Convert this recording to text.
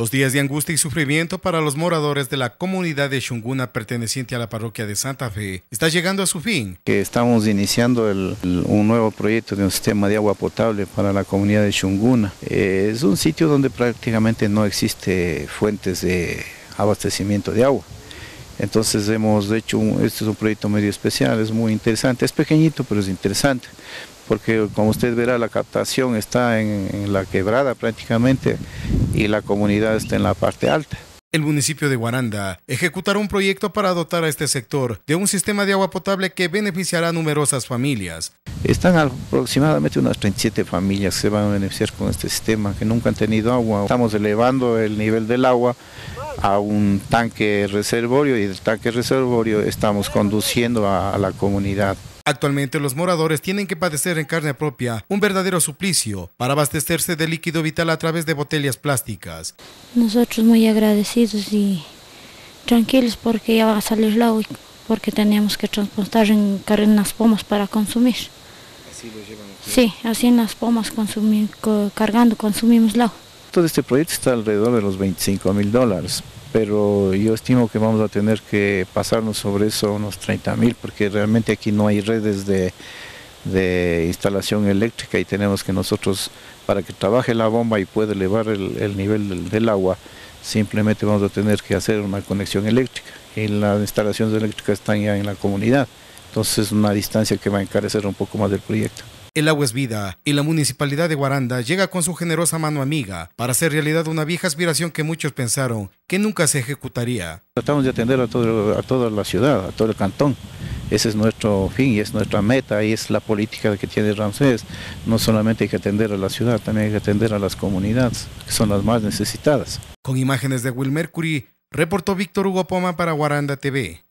Los días de angustia y sufrimiento para los moradores de la comunidad de Shunguna perteneciente a la parroquia de Santa Fe está llegando a su fin. Estamos iniciando un nuevo proyecto de un sistema de agua potable para la comunidad de Shunguna. Eh, es un sitio donde prácticamente no existe fuentes de abastecimiento de agua. Entonces hemos hecho, este es un proyecto medio especial, es muy interesante, es pequeñito pero es interesante porque como usted verá la captación está en, la quebrada prácticamente y la comunidad está en la parte alta. El municipio de Guaranda ejecutará un proyecto para dotar a este sector de un sistema de agua potable que beneficiará a numerosas familias. Están aproximadamente unas 37 familias que se van a beneficiar con este sistema, que nunca han tenido agua. Estamos elevando el nivel del agua a un tanque reservorio y del tanque reservorio estamos conduciendo a la comunidad. Actualmente los moradores tienen que padecer en carne propia un verdadero suplicio para abastecerse de líquido vital a través de botellas plásticas. Nosotros muy agradecidos y tranquilos porque ya va a salir el agua porque teníamos que transportar en, en las pomas para consumir. ¿Así lo llevan Sí, así en las pomas consumir, cargando consumimos el agua. Todo este proyecto está alrededor de los 25 mil dólares, pero yo estimo que vamos a tener que pasarnos sobre eso unos 30 mil, porque realmente aquí no hay redes de, instalación eléctrica y tenemos que nosotros, para que trabaje la bomba y pueda elevar el, nivel del, agua, simplemente vamos a tener que hacer una conexión eléctrica. Y las instalaciones eléctricas están ya en la comunidad, entonces es una distancia que va a encarecer un poco más del proyecto. El agua es vida y la municipalidad de Guaranda llega con su generosa mano amiga para hacer realidad una vieja aspiración que muchos pensaron que nunca se ejecutaría. Tratamos de atender a, todo, a toda la ciudad, a todo el cantón. Ese es nuestro fin y es nuestra meta y es la política que tiene Ramsés. No solamente hay que atender a la ciudad, también hay que atender a las comunidades, que son las más necesitadas. Con imágenes de Will Mercury, reportó Víctor Hugo Poma para Guaranda TV.